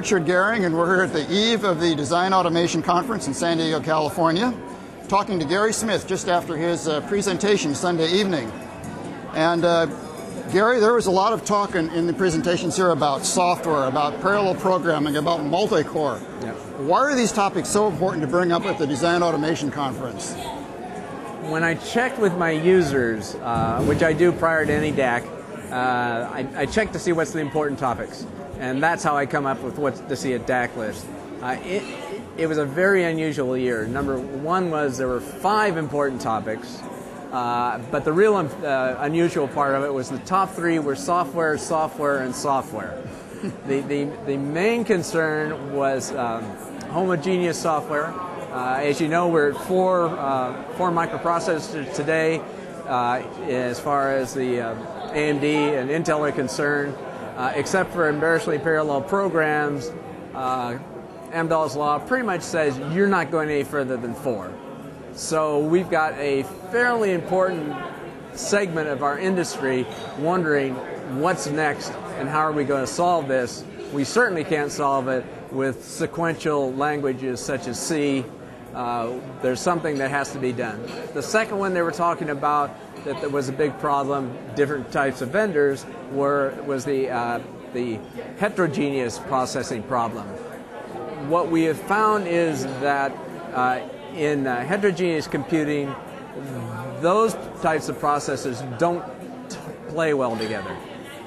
Richard Goering, and we're here at the eve of the Design Automation Conference in San Diego, California, talking to Gary Smith just after his uh, presentation Sunday evening. And uh, Gary, there was a lot of talk in, in, the presentations here about software, about parallel programming, about multi-core. Yeah. Why are these topics so important to bring up at the Design Automation Conference? When I checked with my users, uh, which I do prior to any DAC, uh, I, I check to see what's the important topics and that's how I come up with what to see a DAC list. Uh, it, it was a very unusual year. Number one was there were five important topics, uh, but the real uh, unusual part of it was the top three were software, software, and software. the, the, the main concern was um, homogeneous software. Uh, as you know, we're at four, uh, four microprocessors today uh, as far as the AMD and Intel are concerned. Uh, except for embarrassingly parallel programs, uh, Amdahl's law pretty much says you're not going any further than four. So we've got a fairly important segment of our industry wondering what's next and how are we going to solve this. We certainly can't solve it with sequential languages such as C. Uh, there's something that has to be done. The second one they were talking about that was a big problem, different types of vendors, were, was the, uh, the heterogeneous processing problem. What we have found is that uh, in uh, heterogeneous computing, those types of processes don't play well together.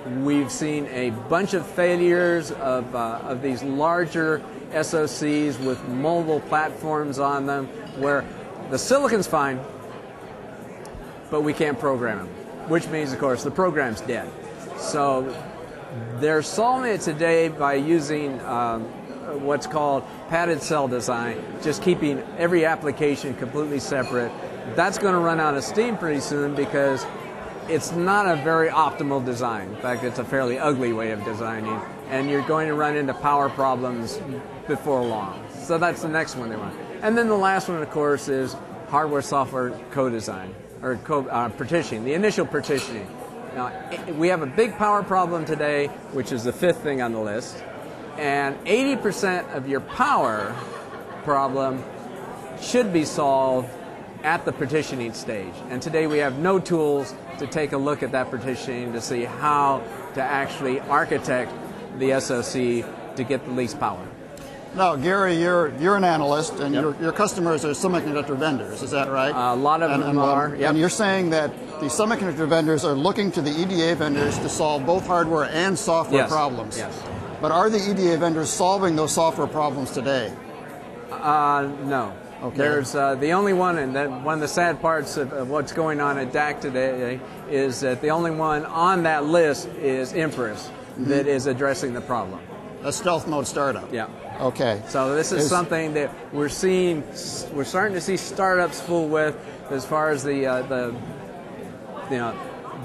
We've seen a bunch of failures of, uh, of these larger SOCs with mobile platforms on them where the silicon's fine, but we can't program them, which means, of course, the program's dead. So they're solving it today by using um, what's called padded cell design, just keeping every application completely separate. That's going to run out of steam pretty soon because it's not a very optimal design. In fact, it's a fairly ugly way of designing, and you're going to run into power problems before long. So that's the next one they want. And then the last one, of course, is hardware software co design or co- uh, partitioning, the initial partitioning. Now, we have a big power problem today, which is the fifth thing on the list, and 80% of your power problem should be solved at the partitioning stage. And today we have no tools to take a look at that partitioning to see how to actually architect the SOC to get the least power. Now, Gary, you're you're an analyst, and yep. your, your customers are semiconductor vendors. Is that right? Uh, a lot of and, them and, are. Yep. And you're saying that the semiconductor vendors are looking to the EDA vendors to solve both hardware and software yes. problems. Yes. But are the EDA vendors solving those software problems today? Uh, no. Okay. There's uh, the only one, and that one of the sad parts of, of, what's going on at DAC today is that the only one on that list is Imperas mm-hmm. that is addressing the problem. A stealth mode startup. Yeah. Okay. So this is, is something that we're seeing. We're starting to see startups fool with as far as the uh, the you know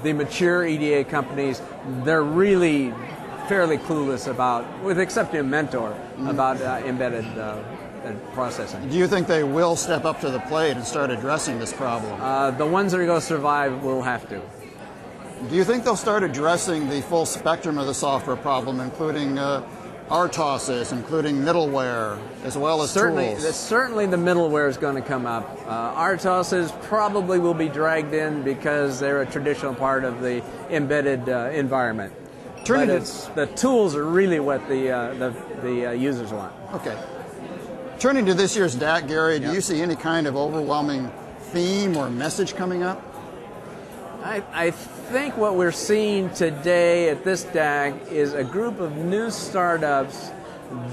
the mature EDA companies. They're really fairly clueless about, with excepting Mentor, mm-hmm. about uh, embedded. Uh, processing. Do you think they will step up to the plate and start addressing this problem? Uh, the ones that are going to survive will have to. Do you think they'll start addressing the full spectrum of the software problem, including uh, RTOSes, including middleware, as well as certainly, tools. Certainly, the middleware is going to come up. Uh, RTOSes probably will be dragged in because they're a traditional part of the embedded uh, environment. Turning but it's, the tools are really what the uh, the, the uh, users want. Okay. Turning to this year's DAC, Gary, yep. do you see any kind of overwhelming theme or message coming up? I, I think what we're seeing today at this DAC is a group of new startups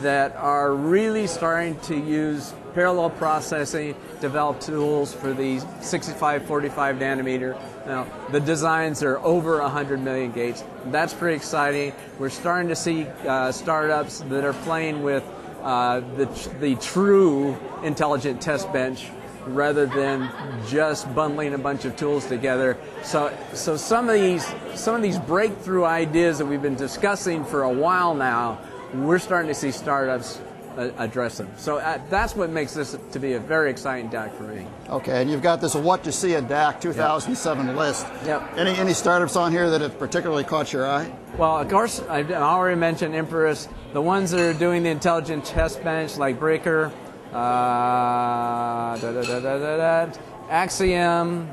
that are really starting to use parallel processing, develop tools for these 65, 45 nanometer. Now, the designs are over 100 million gates. That's pretty exciting. We're starting to see uh, startups that are playing with uh, the, the true intelligent test bench rather than just bundling a bunch of tools together. So, so some of these some of these breakthrough ideas that we've been discussing for a while now, we're starting to see startups address them. So uh, that's what makes this to be a very exciting DAC for me. Okay, and you've got this what to see at DAC 2007 list. Yep. Any any startups on here that have particularly caught your eye? Well, of course, I already mentioned Imperas. The ones that are doing the intelligent test bench, like Breker, uh, da, da, da, da, da, da, Axiom,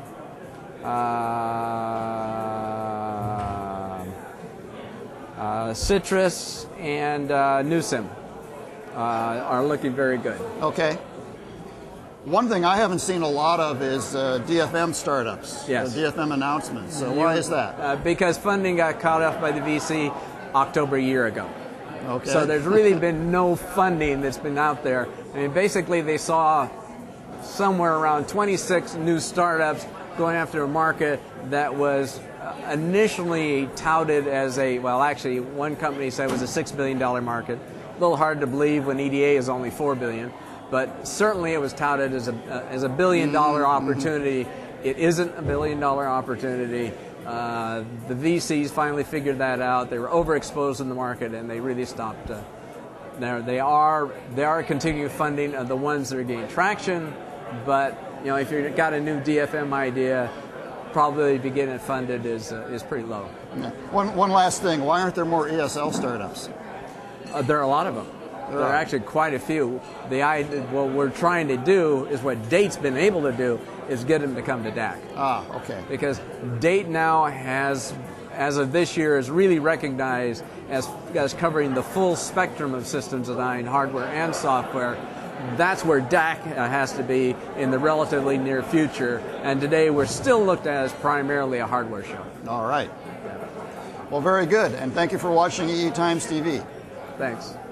uh, uh, Certess, and uh, Nusym uh, are looking very good. Okay. One thing I haven't seen a lot of is uh, DFM startups, Yes. uh, DFM announcements. So why is that? Uh, because funding got cut off by the VC October a year ago. Okay. So there's really been no funding that's been out there. I mean, basically, they saw somewhere around 26 new startups going after a market that was uh, initially touted as a, well, actually, one company said it was a $6 billion market. Little hard to believe when EDA is only 4 billion. But certainly it was touted as a, uh, as a billion dollar opportunity. It isn't a billion dollar opportunity. Uh, the VCs finally figured that out. They were overexposed in the market, and they really stopped. Uh, there, they are they are continuing funding of the ones that are gaining traction, but you know if you've got a new DFM idea, probably to get it funded is uh, is pretty low. Yeah. One, one last thing. Why aren't there more ESL startups? Uh, there are a lot of them. There are actually quite a few. The idea, what we're trying to do is what DATE's been able to do is get them to come to DAC. Ah, okay. because DATE now has, as of this year, is really recognized as, as covering the full spectrum of systems design, hardware and software. That's where DAC uh, has to be in the relatively near future. And today we're still looked at as primarily a hardware show. All right. Well, very good. And thank you for watching EE Times TV. Thanks.